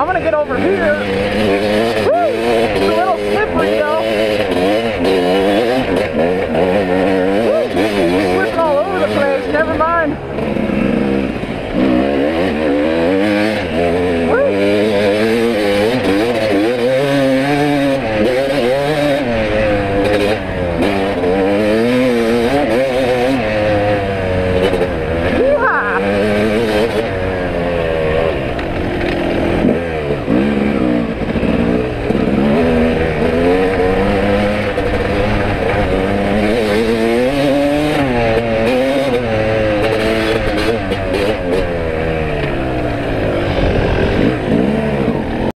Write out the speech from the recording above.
I'm gonna get over here.